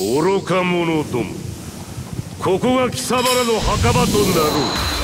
愚か者ども。ここが貴様らの墓場となろう。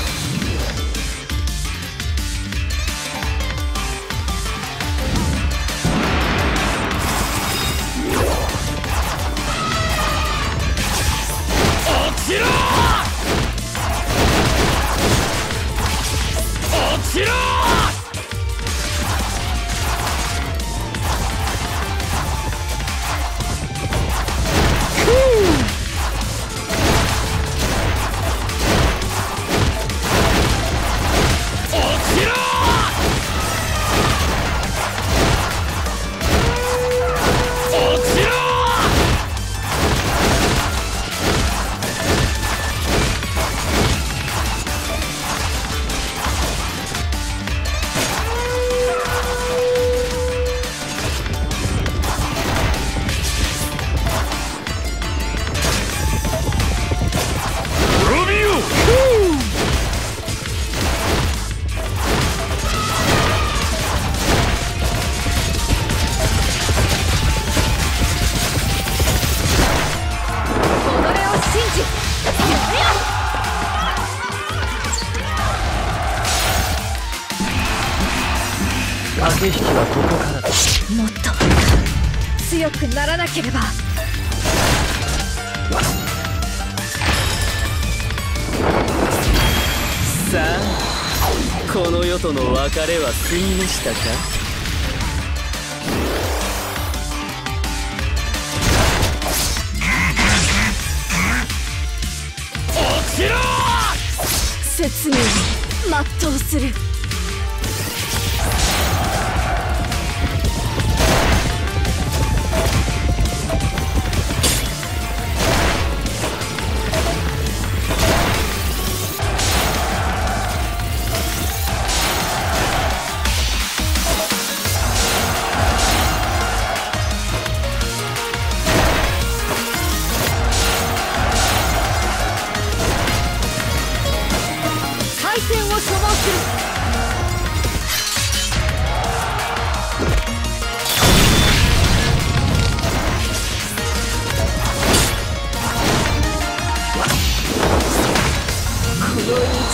駆け引きはここからだ。もっと強くならなければ。さあこの世との別れは過ぎましたか？落ちろ！説明を全うする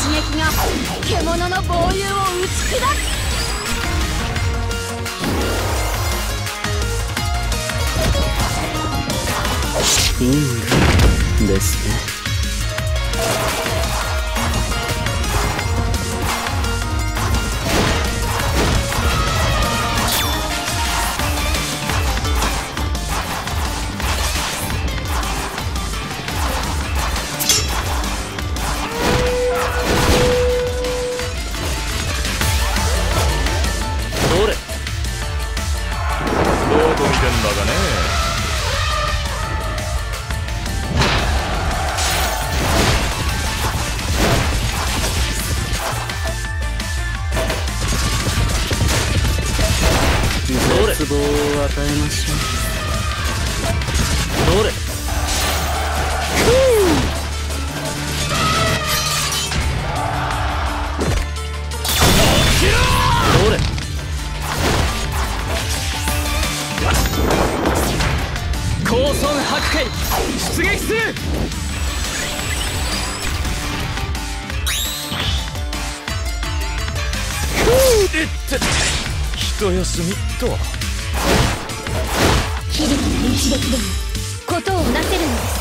刺激が獣の防御を打ち砕く因果ですね。しょうどれ？どれ？高尊白海出撃する！えっ一休みとは？響きな一撃でもことをなせるのです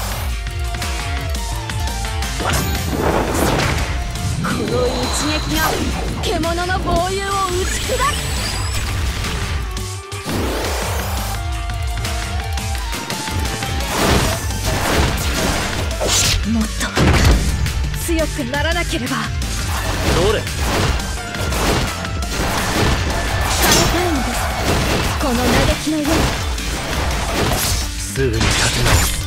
この一撃が獣の防御を打ち砕くもっと強くならなければどれ？変えたいのですこの嘆きのようすぐに立て直す。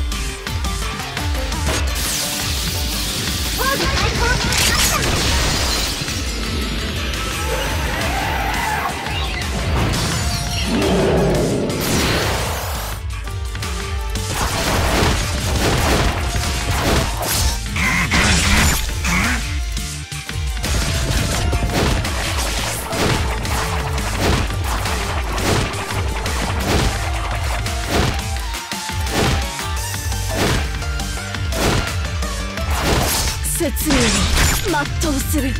罪を全うする。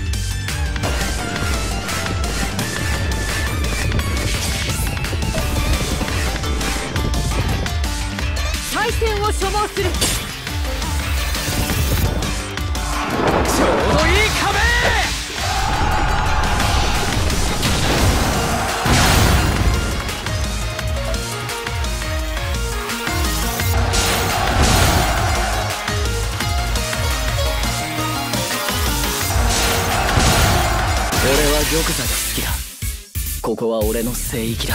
対戦を所望する。玉座が好きだ。ここは俺の聖域だ。